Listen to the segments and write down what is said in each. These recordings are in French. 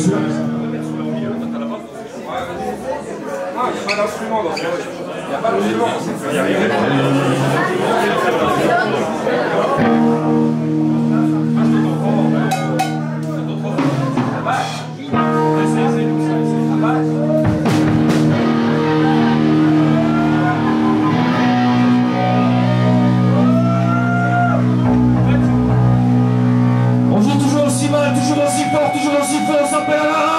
Ah, il n'y a pas d'instrument dans Il n'y a pas d'instrument, aussi mal, toujours aussi fort, toujours aussi fort, on s'appelle à l'arrache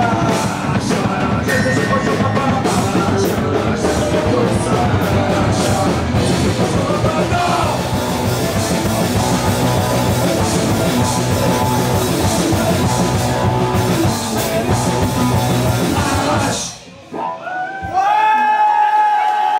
side.